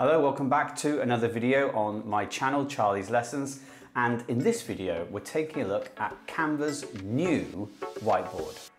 Hello, welcome back to another video on my channel, Charlie's Lessons. And in this video, we're taking a look at Canva's new whiteboard.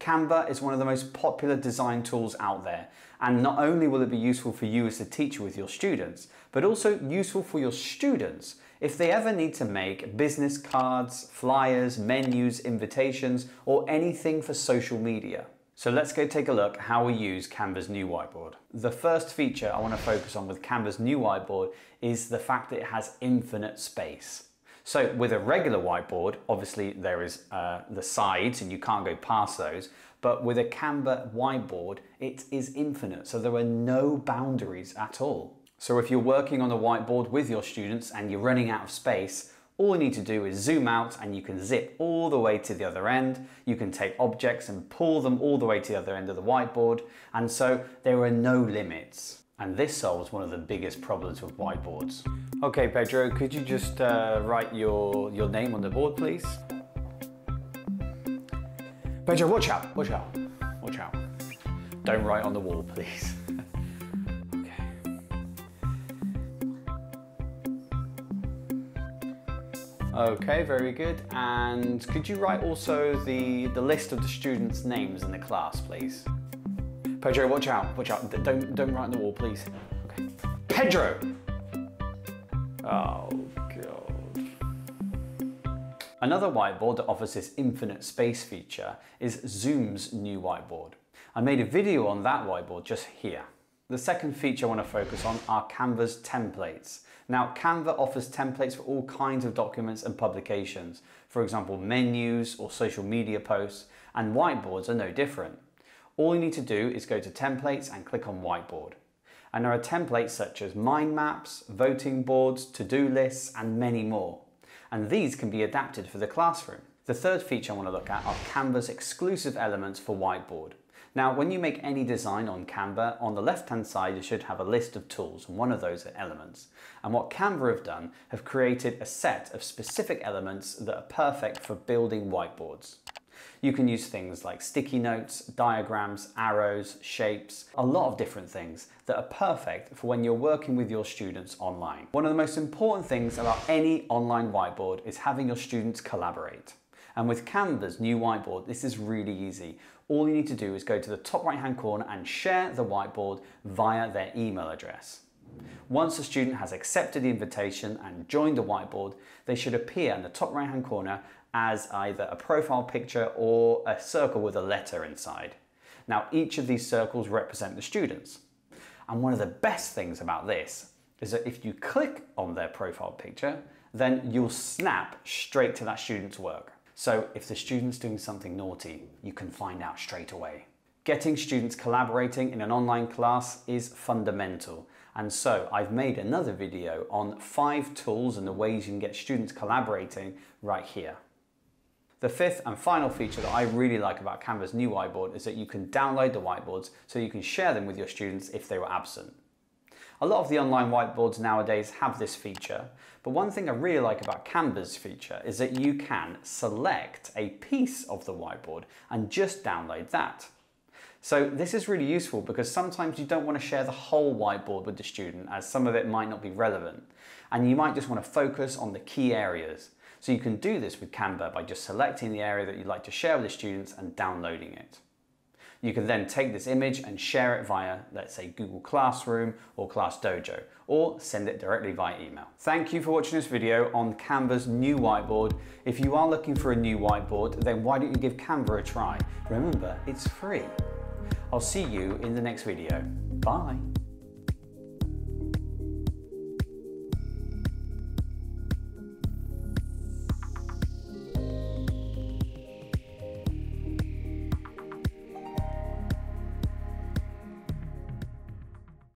Canva is one of the most popular design tools out there. And not only will it be useful for you as a teacher with your students, but also useful for your students if they ever need to make business cards, flyers, menus, invitations, or anything for social media. So let's go take a look how we use Canva's new whiteboard. The first feature I want to focus on with Canva's new whiteboard is the fact that it has infinite space. So with a regular whiteboard, obviously there is uh, the sides and you can't go past those, but with a Canva whiteboard, it is infinite. So there are no boundaries at all. So if you're working on a whiteboard with your students and you're running out of space, all you need to do is zoom out and you can zip all the way to the other end. You can take objects and pull them all the way to the other end of the whiteboard. And so there are no limits. And this solves one of the biggest problems with whiteboards. Okay, Pedro, could you just uh, write your, your name on the board, please? Pedro, watch out, watch out, watch out. Don't write on the wall, please. Okay, very good. And could you write also the, the list of the students' names in the class, please? Pedro, watch out, watch out. Don't, don't write on the wall, please. Okay. Pedro! Oh, God. Another whiteboard that offers this infinite space feature is Zoom's new whiteboard. I made a video on that whiteboard just here. The second feature I want to focus on are Canva's templates. Now, Canva offers templates for all kinds of documents and publications. For example, menus or social media posts, and whiteboards are no different. All you need to do is go to templates and click on whiteboard. And there are templates such as mind maps, voting boards, to-do lists, and many more. And these can be adapted for the classroom. The third feature I want to look at are Canva's exclusive elements for whiteboard. Now, when you make any design on Canva, on the left-hand side, you should have a list of tools, and one of those are elements. And what Canva have done, have created a set of specific elements that are perfect for building whiteboards. You can use things like sticky notes, diagrams, arrows, shapes, a lot of different things that are perfect for when you're working with your students online. One of the most important things about any online whiteboard is having your students collaborate. And with Canva's new whiteboard, this is really easy. All you need to do is go to the top right hand corner and share the whiteboard via their email address. Once a student has accepted the invitation and joined the whiteboard, they should appear in the top right hand corner as either a profile picture or a circle with a letter inside. Now each of these circles represent the students. And one of the best things about this is that if you click on their profile picture, then you'll snap straight to that student's work. So if the student's doing something naughty, you can find out straight away. Getting students collaborating in an online class is fundamental. And so I've made another video on five tools and the ways you can get students collaborating right here. The fifth and final feature that I really like about Canva's new whiteboard is that you can download the whiteboards so you can share them with your students if they were absent. A lot of the online whiteboards nowadays have this feature, but one thing I really like about Canva's feature is that you can select a piece of the whiteboard and just download that. So this is really useful because sometimes you don't want to share the whole whiteboard with the student as some of it might not be relevant. And you might just want to focus on the key areas. So you can do this with Canva by just selecting the area that you'd like to share with the students and downloading it. You can then take this image and share it via, let's say, Google Classroom or Class Dojo, or send it directly via email. Thank you for watching this video on Canva's new whiteboard. If you are looking for a new whiteboard, then why don't you give Canva a try? Remember, it's free. I'll see you in the next video. Bye.